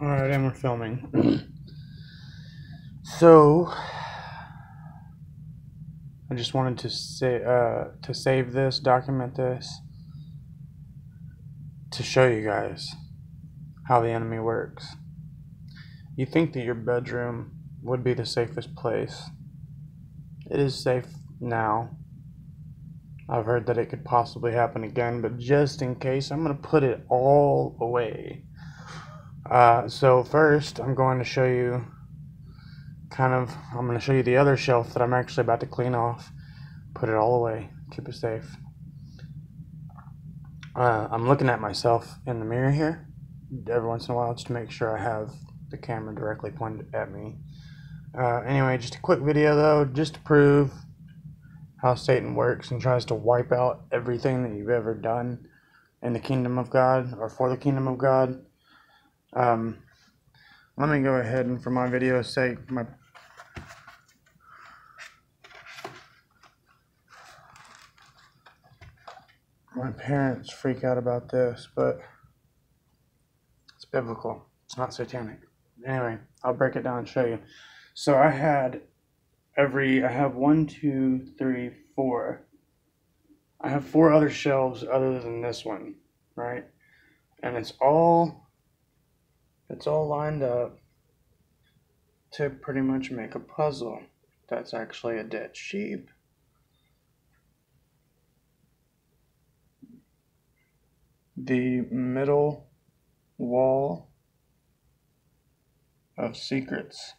Alright, and we're filming. so, I just wanted to say uh, to save this, document this, to show you guys how the enemy works. You think that your bedroom would be the safest place. It is safe now. I've heard that it could possibly happen again, but just in case, I'm going to put it all away. Uh, so first, I'm going to show you kind of, I'm going to show you the other shelf that I'm actually about to clean off. Put it all away. Keep it safe. Uh, I'm looking at myself in the mirror here every once in a while just to make sure I have the camera directly pointed at me. Uh, anyway, just a quick video though, just to prove how Satan works and tries to wipe out everything that you've ever done in the kingdom of God or for the kingdom of God. Um, let me go ahead and for my video's sake, my my parents freak out about this, but it's biblical. It's not satanic. Anyway, I'll break it down and show you. So I had every I have one, two, three, four. I have four other shelves other than this one, right? And it's all it's all lined up to pretty much make a puzzle. That's actually a dead sheep. The middle wall of secrets.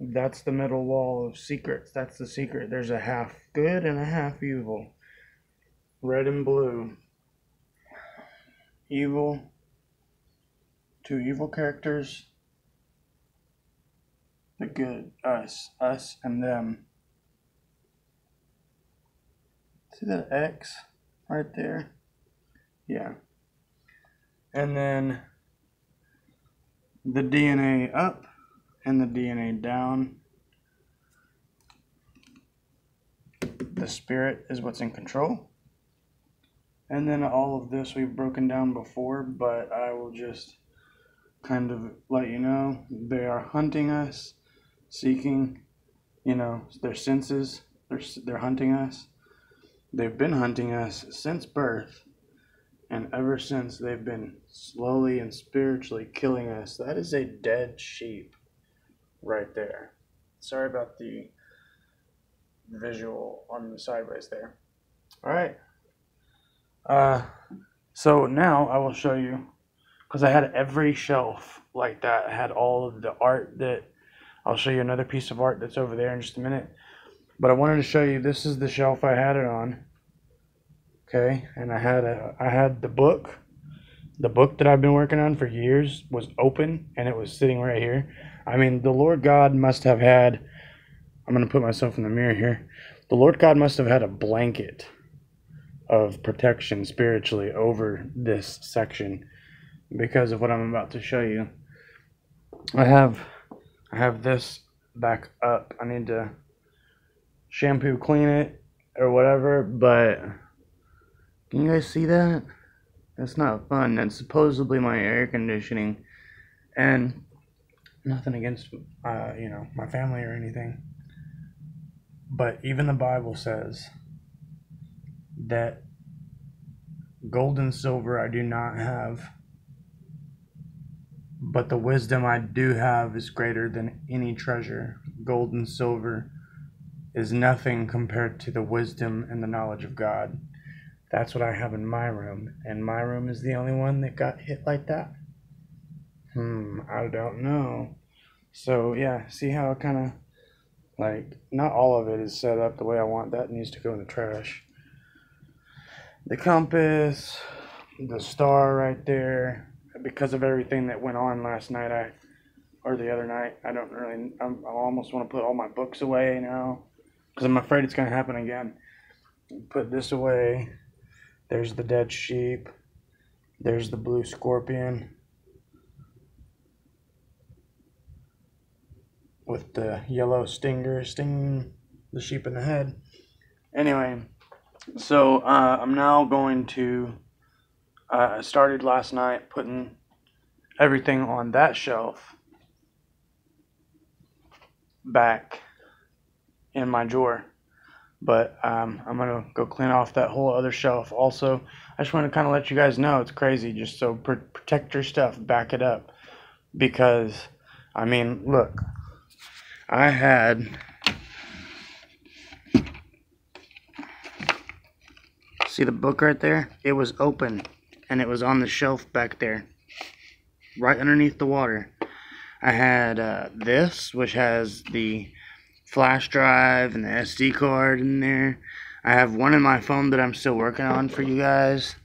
That's the middle wall of secrets. That's the secret. There's a half good and a half evil. Red and blue. Evil. Two evil characters. The good. Us. Us and them. See that X right there? Yeah. And then the DNA up and the DNA down. The spirit is what's in control. And then all of this we've broken down before, but I will just kind of let you know they are hunting us, seeking, you know, their senses. They're, they're hunting us. They've been hunting us since birth. And ever since they've been slowly and spiritually killing us. That is a dead sheep right there. Sorry about the visual on the sideways there. All right. Uh, so now I will show you because I had every shelf like that. I had all of the art that I'll show you another piece of art that's over there in just a minute. But I wanted to show you this is the shelf I had it on. Okay, and I had a I had the book. The book that I've been working on for years was open and it was sitting right here. I mean, the Lord God must have had, I'm going to put myself in the mirror here. The Lord God must have had a blanket of protection spiritually over this section because of what I'm about to show you. I have I have this back up. I need to shampoo clean it or whatever, but can you guys see that? That's not fun. That's supposedly my air conditioning. And nothing against uh, you know my family or anything but even the bible says that gold and silver i do not have but the wisdom i do have is greater than any treasure gold and silver is nothing compared to the wisdom and the knowledge of god that's what i have in my room and my room is the only one that got hit like that Hmm, I don't know. So yeah, see how it kind of like not all of it is set up the way I want. That needs to go in the trash. The compass, the star right there. Because of everything that went on last night, I or the other night, I don't really. I'm, I almost want to put all my books away now because I'm afraid it's going to happen again. Put this away. There's the dead sheep. There's the blue scorpion. with the yellow stinger stinging the sheep in the head. Anyway, so uh, I'm now going to. Uh, I started last night putting everything on that shelf back in my drawer. But um, I'm gonna go clean off that whole other shelf. Also, I just want to kind of let you guys know it's crazy. Just so pr- protect your stuff, back it up, because I mean, look, I had see the book right there. It was open, and it was on the shelf back there, right underneath the water. I had uh, this, which has the flash drive and the SD card in there. I have one in my phone that I'm still working on for you guys,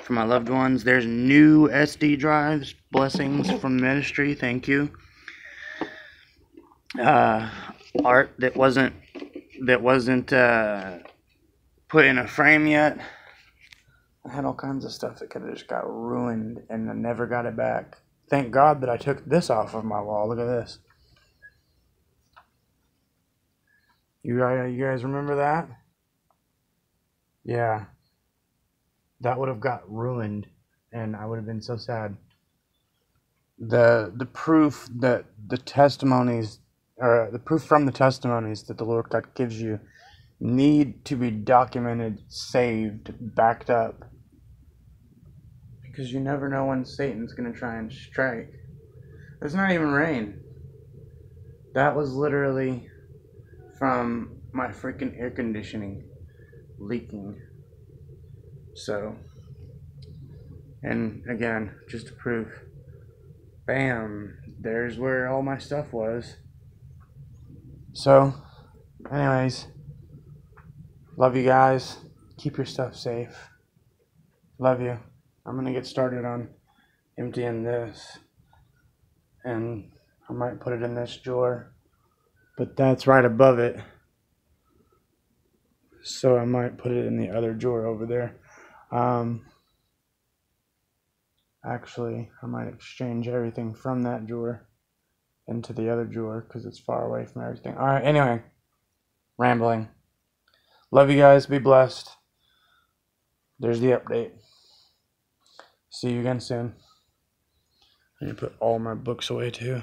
for my loved ones. There's new SD drives. Blessings from ministry. Thank you. Uh, art that wasn't that wasn't uh, put in a frame yet. I had all kinds of stuff that could have just got ruined and I never got it back. Thank God that I took this off of my wall. Look at this. You guys, you guys remember that? Yeah. That would have got ruined and I would have been so sad. The the proof that the testimonies or the proof from the testimonies that the Lord God gives you need to be documented, saved, backed up. Because you never know when Satan's going to try and strike. There's not even rain. That was literally from my freaking air conditioning leaking. So, and again, just to prove, bam, there's where all my stuff was. So, anyways, love you guys. Keep your stuff safe. Love you. I'm gonna get started on emptying this, and I might put it in this drawer, but that's right above it. So I might put it in the other drawer over there. Um, actually, I might exchange everything from that drawer into the other drawer because it's far away from everything. All right, anyway, rambling. Love you guys. Be blessed. There's the update. See you again soon. I need to put all my books away too.